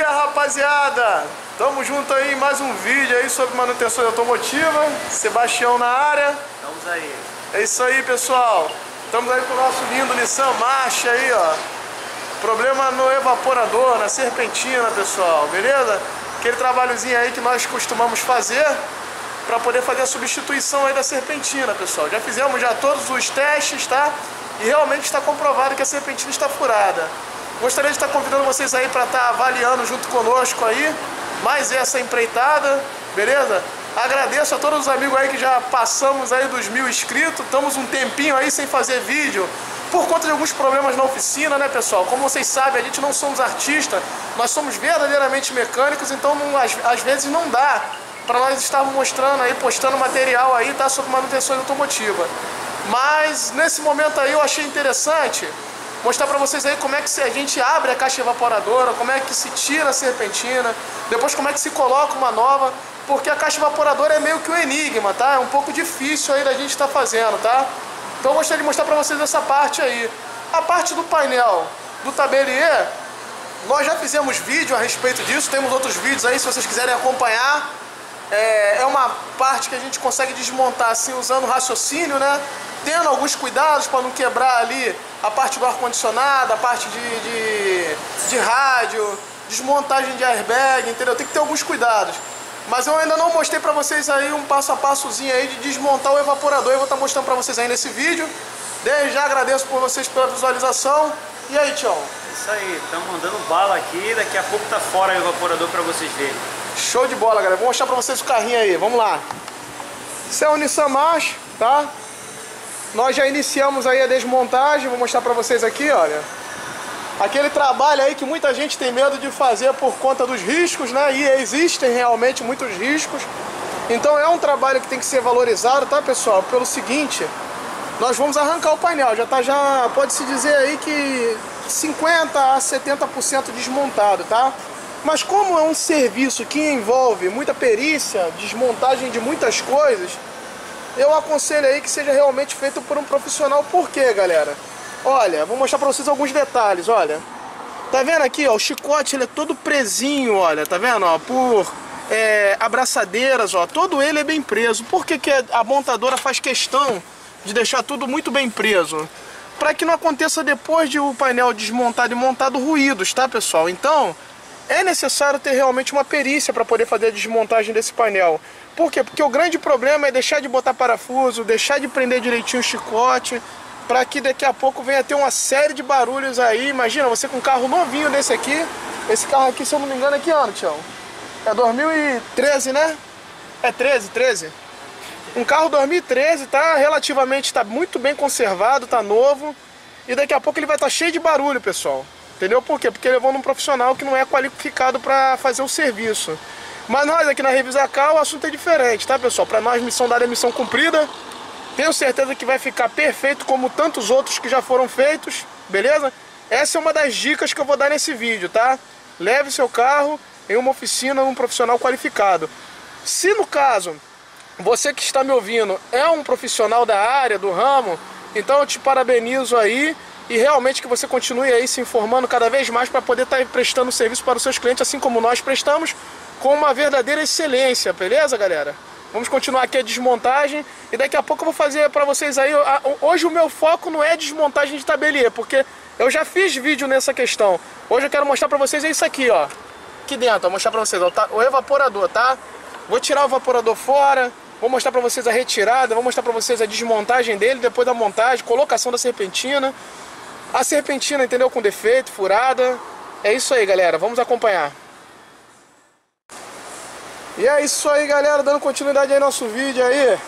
dia, rapaziada! Tamo junto aí em mais um vídeo aí sobre manutenção automotiva. Sebastião na área. Estamos aí. É isso aí, pessoal. Estamos aí com o nosso lindo Nissan Marcha aí, ó. Problema no evaporador, na serpentina, pessoal, beleza? Aquele trabalhozinho aí que nós costumamos fazer para poder fazer a substituição aí da serpentina, pessoal. Já fizemos já todos os testes, tá? E realmente está comprovado que a serpentina está furada. Gostaria de estar convidando vocês aí para estar avaliando junto conosco aí mais essa empreitada, beleza? Agradeço a todos os amigos aí que já passamos aí dos mil inscritos. Estamos um tempinho aí sem fazer vídeo por conta de alguns problemas na oficina, né, pessoal? Como vocês sabem, a gente não somos artistas, nós somos verdadeiramente mecânicos, então não, às, às vezes não dá para nós estarmos mostrando aí, postando material aí, tá, sobre manutenção automotiva. Mas nesse momento aí eu achei interessante mostrar para vocês aí como é que a gente abre a caixa evaporadora, como é que se tira a serpentina, depois como é que se coloca uma nova, porque a caixa evaporadora é meio que um enigma, tá? É um pouco difícil aí da gente estar tá fazendo, tá? Então eu gostaria de mostrar para vocês essa parte aí. A parte do painel do tabelier, nós já fizemos vídeo a respeito disso, temos outros vídeos aí se vocês quiserem acompanhar. É, é uma parte que a gente consegue desmontar assim usando raciocínio, né? Tendo alguns cuidados para não quebrar ali a parte do ar-condicionado, a parte de, de, de rádio, desmontagem de airbag, entendeu? Tem que ter alguns cuidados. Mas eu ainda não mostrei pra vocês aí um passo a passozinho aí de desmontar o evaporador. Eu vou estar tá mostrando pra vocês aí nesse vídeo. Desde já agradeço por vocês pela visualização. E aí, Tião? Isso aí, estamos mandando bala aqui. Daqui a pouco tá fora o evaporador pra vocês verem. Show de bola, galera. Vou mostrar pra vocês o carrinho aí. Vamos lá. Isso é o Nissan March, tá? Nós já iniciamos aí a desmontagem, vou mostrar para vocês aqui, olha. Aquele trabalho aí que muita gente tem medo de fazer por conta dos riscos, né? E existem realmente muitos riscos. Então é um trabalho que tem que ser valorizado, tá, pessoal? Pelo seguinte, nós vamos arrancar o painel, já tá já pode-se dizer aí que 50 a 70% desmontado, tá? Mas como é um serviço que envolve muita perícia, desmontagem de muitas coisas, eu aconselho aí que seja realmente feito por um profissional. Por quê, galera? Olha, vou mostrar pra vocês alguns detalhes, olha. Tá vendo aqui, ó, o chicote ele é todo presinho, olha, tá vendo, ó, por é, abraçadeiras, ó, todo ele é bem preso. Por que, que a montadora faz questão de deixar tudo muito bem preso? Para que não aconteça depois de o painel desmontado e montado ruídos, tá, pessoal? Então, é necessário ter realmente uma perícia para poder fazer a desmontagem desse painel. Por quê? Porque o grande problema é deixar de botar parafuso, deixar de prender direitinho o chicote, para que daqui a pouco venha ter uma série de barulhos aí. Imagina, você com um carro novinho desse aqui, esse carro aqui, se eu não me engano, é que ano, Tião? É 2013, né? É 13, 13. Um carro 2013, tá relativamente, tá muito bem conservado, tá novo. E daqui a pouco ele vai estar tá cheio de barulho, pessoal. Entendeu por quê? Porque levou num profissional que não é qualificado para fazer o serviço. Mas nós aqui na Revisa K o assunto é diferente, tá pessoal? Para nós, missão dada é missão cumprida. Tenho certeza que vai ficar perfeito como tantos outros que já foram feitos, beleza? Essa é uma das dicas que eu vou dar nesse vídeo, tá? Leve seu carro em uma oficina, um profissional qualificado. Se no caso, você que está me ouvindo é um profissional da área, do ramo, então eu te parabenizo aí e realmente que você continue aí se informando cada vez mais para poder estar tá prestando serviço para os seus clientes, assim como nós prestamos, com uma verdadeira excelência, beleza, galera? Vamos continuar aqui a desmontagem e daqui a pouco eu vou fazer para vocês aí. Hoje o meu foco não é desmontagem de tabelier, porque eu já fiz vídeo nessa questão. Hoje eu quero mostrar para vocês é isso aqui, ó. Aqui dentro, vou mostrar para vocês, ó, tá? o evaporador, tá? Vou tirar o evaporador fora, vou mostrar para vocês a retirada, vou mostrar para vocês a desmontagem dele, depois da montagem, colocação da serpentina. A serpentina, entendeu? Com defeito, furada. É isso aí, galera. Vamos acompanhar. E é isso aí, galera. Dando continuidade aí no nosso vídeo aí.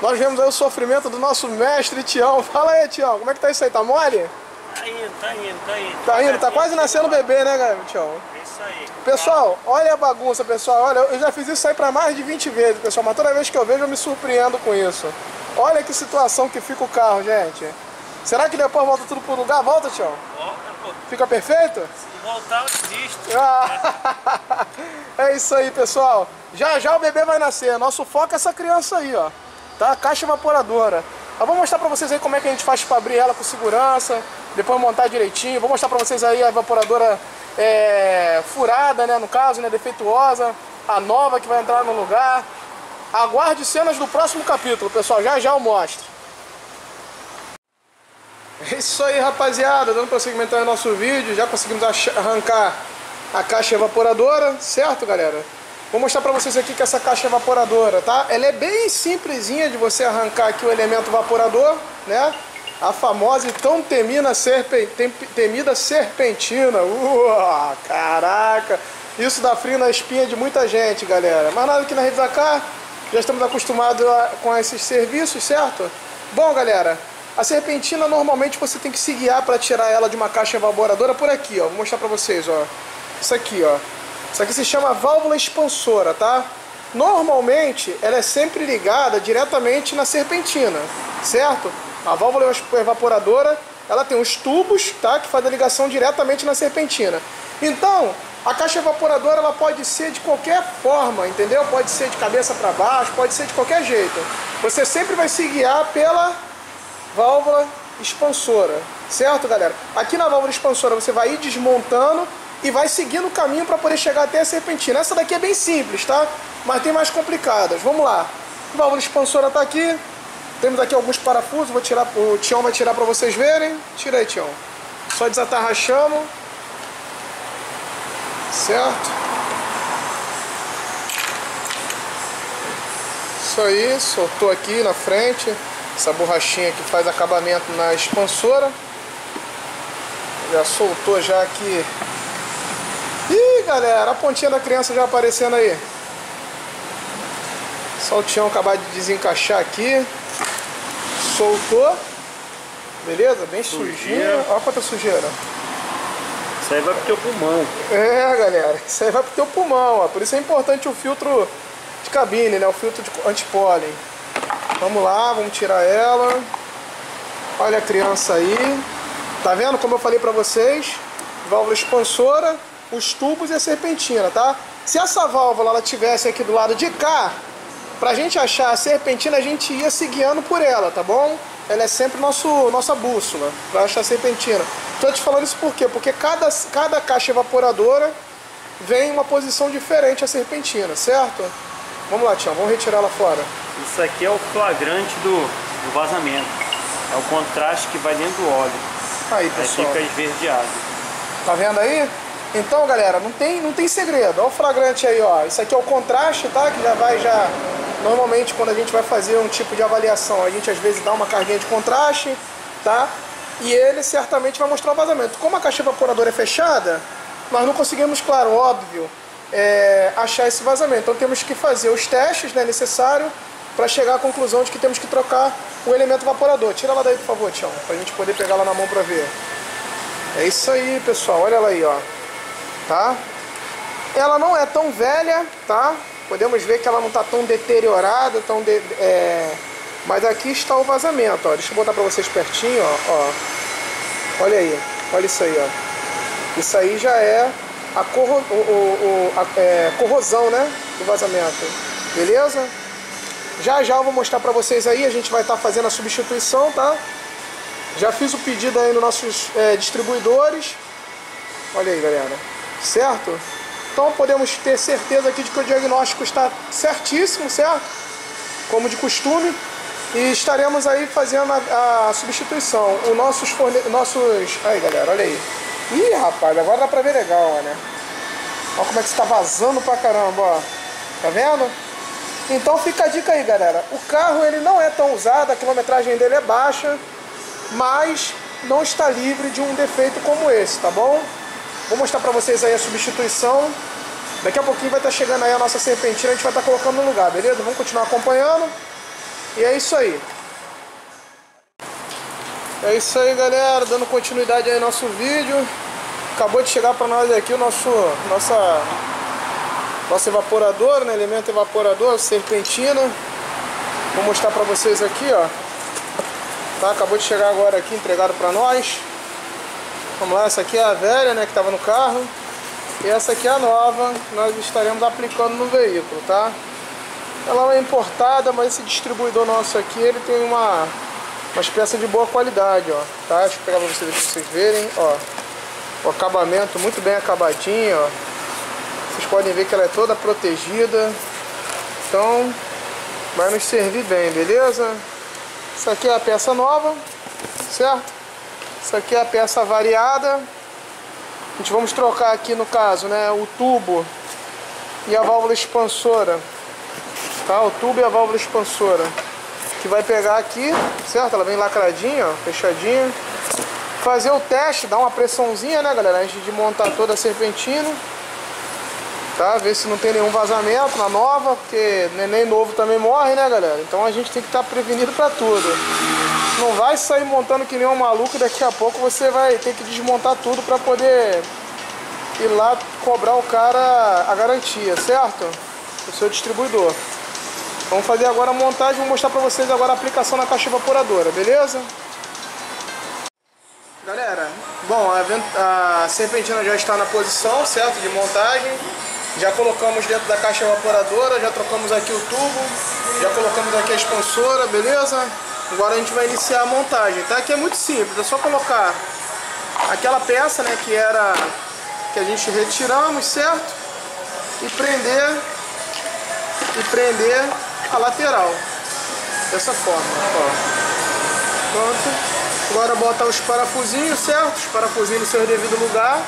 Nós vemos aí o sofrimento do nosso mestre Tião. Fala aí, Tião. Como é que tá isso aí? Tá mole? Tá indo, tá indo, tá indo. Tá indo. Tá quase nascendo bebê, né, galera, Tião? É isso aí. Pessoal, olha a bagunça, pessoal. Olha, eu já fiz isso aí pra mais de 20 vezes, pessoal. Mas toda vez que eu vejo, eu me surpreendo com isso. Olha que situação que fica o carro, gente. Será que depois volta tudo pro lugar? Volta, Tião? Volta, pô. Fica perfeito? Se voltar, eu desisto. Ah, é isso aí, pessoal. Já já o bebê vai nascer. Nosso foco é essa criança aí, ó. Tá? Caixa evaporadora. Eu vou mostrar pra vocês aí como é que a gente faz pra abrir ela com segurança, depois montar direitinho. Vou mostrar pra vocês aí a evaporadora é, furada, né, no caso, né, defeituosa, a nova que vai entrar no lugar. Aguarde cenas do próximo capítulo, pessoal, já já eu mostro. É isso aí, rapaziada, dando prosseguimento ao nosso vídeo, já conseguimos arrancar a caixa evaporadora, certo, galera? Vou mostrar pra vocês aqui que essa caixa evaporadora, tá? Ela é bem simplesinha de você arrancar aqui o elemento evaporador, né? A famosa e tão temida, serpen... temida serpentina. Uh, caraca! Isso dá frio na espinha de muita gente, galera. Mas nada que na Rede já estamos acostumados com esses serviços, certo? Bom, galera, a serpentina normalmente você tem que se guiar para tirar ela de uma caixa evaporadora por aqui, ó. Vou mostrar para vocês, ó. Isso aqui, ó. Isso aqui se chama válvula expansora, tá? Normalmente, ela é sempre ligada diretamente na serpentina, certo? A válvula evaporadora, ela tem os tubos, tá? Que faz a ligação diretamente na serpentina. Então, a caixa evaporadora ela pode ser de qualquer forma, entendeu? Pode ser de cabeça para baixo, pode ser de qualquer jeito. Você sempre vai se guiar pela válvula expansora, certo, galera? Aqui na válvula expansora você vai ir desmontando e vai seguindo o caminho para poder chegar até a serpentina. Essa daqui é bem simples, tá? Mas tem mais complicadas. Vamos lá. Válvula expansora está aqui. Temos aqui alguns parafusos. Vou tirar, o Tião vai tirar para vocês verem. Tira aí, Tião. Só desatarrachamos. Certo? Isso aí, soltou aqui na frente. Essa borrachinha que faz acabamento na expansora. Já soltou já aqui Ih, galera, a pontinha da criança já aparecendo aí. Só o Tião acabar de desencaixar aqui. Soltou. Beleza? Bem sujeira. sujinho. Olha quanta sujeira. Isso aí vai pro teu pulmão. É, galera. Isso aí vai pro teu pulmão. Ó. Por isso é importante o filtro de cabine, né? O filtro de antipólen. Vamos lá, vamos tirar ela. Olha a criança aí. Tá vendo como eu falei pra vocês? Válvula expansora os tubos e a serpentina, tá? Se essa válvula ela tivesse aqui do lado de cá, pra gente achar a serpentina, a gente ia se guiando por ela, tá bom? Ela é sempre nosso, nossa bússola para achar a serpentina. Tô te falando isso por quê? Porque cada, cada caixa evaporadora vem em uma posição diferente a serpentina, certo? Vamos lá, Tião, vamos retirar ela fora. Isso aqui é o flagrante do, do vazamento. É o contraste que vai dentro do óleo. Aí, pessoal. Aí fica esverdeado. Tá vendo aí? Então, galera, não tem, não tem segredo. Olha o flagrante aí, ó. Isso aqui é o contraste, tá? Que já vai já... Normalmente, quando a gente vai fazer um tipo de avaliação, a gente às vezes dá uma carguinha de contraste, tá? E ele certamente vai mostrar o vazamento. Como a caixa evaporadora é fechada, nós não conseguimos, claro, óbvio, é, achar esse vazamento. Então temos que fazer os testes né, necessários para chegar à conclusão de que temos que trocar o elemento evaporador. Tira ela daí, por favor, Tião, para a gente poder pegar ela na mão para ver. É isso aí, pessoal. Olha ela aí, ó tá? Ela não é tão velha, tá? Podemos ver que ela não está tão deteriorada, tão de, é... mas aqui está o vazamento, ó. Deixa eu botar para vocês pertinho, ó, ó. Olha aí, olha isso aí, ó. Isso aí já é a, corro... o, o, a é, corrosão, né, do vazamento. Beleza? Já já eu vou mostrar para vocês aí, a gente vai estar tá fazendo a substituição, tá? Já fiz o pedido aí nos nossos é, distribuidores. Olha aí, galera certo? Então podemos ter certeza aqui de que o diagnóstico está certíssimo, certo? Como de costume. E estaremos aí fazendo a, a substituição. Os nossos forne... nossos. Aí galera, olha aí. Ih rapaz, agora dá pra ver legal, né? Olha como é que está vazando pra caramba, ó. Tá vendo? Então fica a dica aí, galera. O carro ele não é tão usado, a quilometragem dele é baixa, mas não está livre de um defeito como esse, tá bom? Vou mostrar pra vocês aí a substituição. Daqui a pouquinho vai estar tá chegando aí a nossa serpentina, a gente vai estar tá colocando no lugar, beleza? Vamos continuar acompanhando. E é isso aí. É isso aí, galera. Dando continuidade aí ao nosso vídeo. Acabou de chegar para nós aqui o nosso nossa, nosso evaporador, né? Elemento evaporador, serpentina. Vou mostrar para vocês aqui, ó. Tá? Acabou de chegar agora aqui, entregado para nós. Vamos lá, essa aqui é a velha, né, que estava no carro. E essa aqui é a nova, nós estaremos aplicando no veículo, tá? Ela é importada, mas esse distribuidor nosso aqui, ele tem uma, Umas peças de boa qualidade, ó. Tá? Deixa eu pegar pra vocês, pra vocês verem, ó. O acabamento muito bem acabadinho, ó. Vocês podem ver que ela é toda protegida. Então, vai nos servir bem, beleza? Isso aqui é a peça nova, certo? Isso aqui é a peça variada. A gente vamos trocar aqui no caso, né, o tubo e a válvula expansora. Tá? O tubo e a válvula expansora. Que vai pegar aqui, certo? Ela vem lacradinha, ó, fechadinha. Fazer o teste, dar uma pressãozinha, né, galera? Antes de montar toda a serpentina. Tá? Ver se não tem nenhum vazamento na nova, porque neném novo também morre, né, galera? Então a gente tem que estar tá prevenido para tudo. Não vai sair montando que nem um maluco daqui a pouco você vai ter que desmontar tudo para poder ir lá cobrar o cara a garantia, certo? O seu distribuidor. Vamos fazer agora a montagem, vou mostrar para vocês agora a aplicação na caixa evaporadora, beleza? Galera, bom, a, a serpentina já está na posição, certo, de montagem. Já colocamos dentro da caixa evaporadora, já trocamos aqui o tubo, já colocamos aqui a expansora, beleza? Agora a gente vai iniciar a montagem, tá? Aqui é muito simples, é só colocar aquela peça, né, que era que a gente retiramos, certo? E prender e prender a lateral. Dessa forma, ó. Pronto. Agora botar os parafusinhos, certo? Os parafusinhos no seu devido lugar.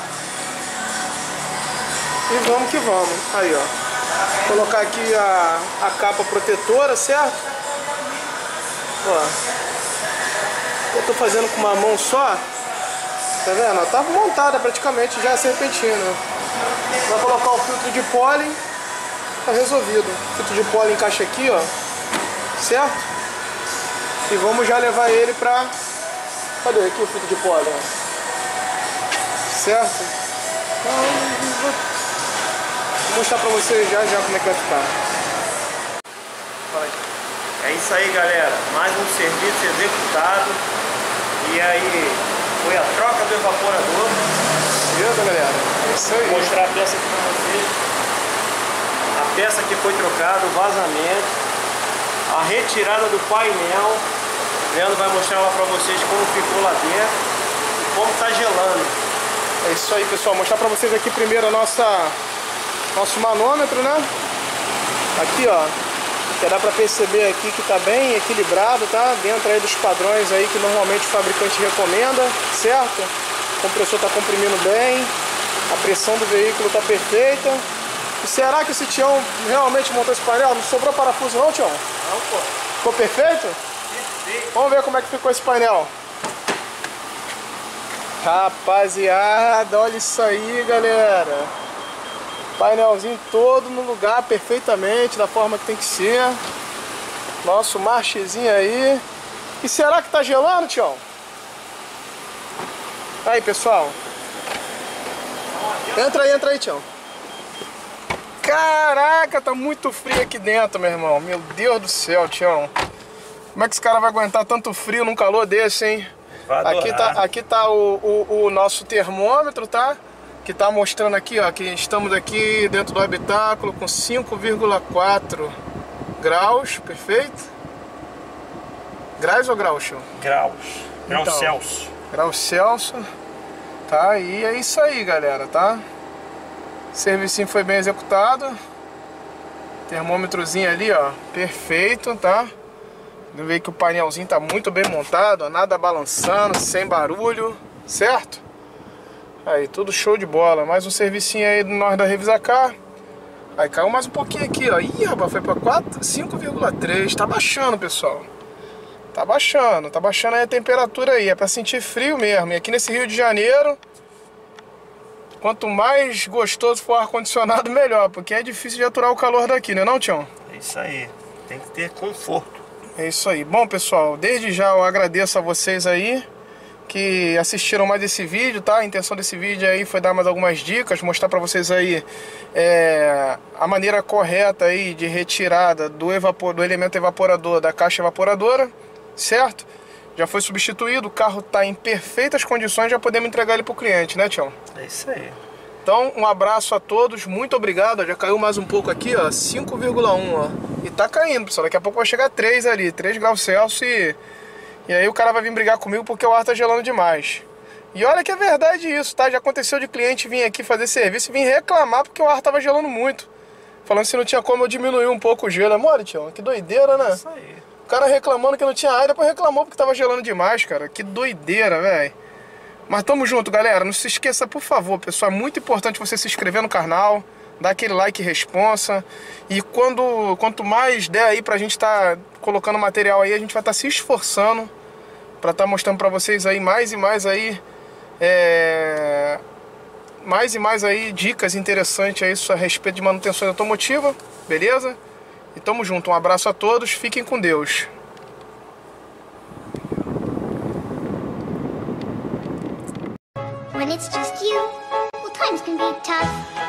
E vamos que vamos. Aí, ó. colocar aqui a, a capa protetora, certo? Ó. Eu tô fazendo com uma mão só. Tá vendo? Tá montada praticamente já a serpentina. Vai colocar o filtro de pólen tá resolvido. O filtro de pólen encaixa aqui, ó. Certo? E vamos já levar ele pra... Cadê aqui o filtro de pólen? Certo? Então, vou mostrar pra vocês já já como é que vai ficar. É isso aí, galera. Mais um serviço executado. E aí, foi a troca do evaporador. Beleza, galera? É isso aí. Vou mostrar a peça aqui pra vocês peça que foi trocada, o vazamento, a retirada do painel. Leandro vai mostrar lá pra vocês como ficou lá dentro e como tá gelando. É isso aí, pessoal. Mostrar pra vocês aqui primeiro a nossa nosso manômetro, né? Aqui, ó. Que dá pra perceber aqui que tá bem equilibrado, tá? Dentro aí dos padrões aí que normalmente o fabricante recomenda, certo? O compressor tá comprimindo bem, a pressão do veículo tá perfeita. E será que esse Tião realmente montou esse painel? Não sobrou parafuso não, Tião? Não, pô. Ficou perfeito? Vamos ver como é que ficou esse painel. Rapaziada, olha isso aí, galera. Painelzinho todo no lugar perfeitamente, da forma que tem que ser. Nosso marchezinho aí. E será que tá gelando, Tião? Aí, pessoal. Entra aí, entra aí, Tião. Caraca, tá muito frio aqui dentro, meu irmão. Meu Deus do céu, Tião. Como é que esse cara vai aguentar tanto frio num calor desse, hein? Aqui tá, aqui tá o, o, o, nosso termômetro, tá? Que tá mostrando aqui, ó, que estamos aqui dentro do habitáculo com 5,4 graus, perfeito? Graus ou graus? Graus. Graus então, Celsius. Graus Celsius. Tá, e é isso aí, galera, tá? Servicinho foi bem executado. Termômetrozinho ali, ó, perfeito, tá? Vê que o painelzinho tá muito bem montado, ó, nada balançando, sem barulho, certo? Aí, tudo show de bola. Mais um servicinho aí do nós da Revisacar. Aí caiu mais um pouquinho aqui, ó. Ih, rapaz, foi pra 5,3. Tá baixando, pessoal. Tá baixando, tá baixando aí a temperatura aí. É pra sentir frio mesmo. E aqui nesse Rio de Janeiro, Quanto mais gostoso for o ar-condicionado, melhor, porque é difícil de aturar o calor daqui, né não, Tião? É isso aí, tem que ter conforto. É isso aí. Bom, pessoal, desde já eu agradeço a vocês aí que assistiram mais esse vídeo, tá? A intenção desse vídeo aí foi dar mais algumas dicas, mostrar para vocês aí é, a maneira correta aí de retirada do, evapor, do elemento evaporador da caixa evaporadora, certo? já foi substituído, o carro está em perfeitas condições, já podemos entregar ele para o cliente, né, Tião? É isso aí. Então, um abraço a todos, muito obrigado. Já caiu mais um pouco aqui, ó, 5,1, ó. E tá caindo, pessoal. Daqui a pouco vai chegar 3 ali, 3 graus Celsius e, E aí o cara vai vir brigar comigo porque o ar tá gelando demais. E olha que é verdade isso, tá? Já aconteceu de cliente vir aqui fazer serviço e vir reclamar porque o ar tava gelando muito. Falando se não tinha como eu diminuir um pouco o gelo. Mole, tio? Que doideira, né? Isso aí. O cara reclamando que não tinha ar, depois reclamou porque tava gelando demais, cara. Que doideira, velho. Mas tamo junto, galera. Não se esqueça, por favor, pessoal. É muito importante você se inscrever no canal, dar aquele like responsa. E quando, quanto mais der aí pra gente tá colocando material aí, a gente vai estar tá se esforçando para estar tá mostrando para vocês aí mais e mais aí é, mais e mais aí dicas interessantes aí a respeito de manutenção automotiva, beleza? E tamo junto, um abraço a todos, fiquem com Deus. when it's just you. Well, times can be tough.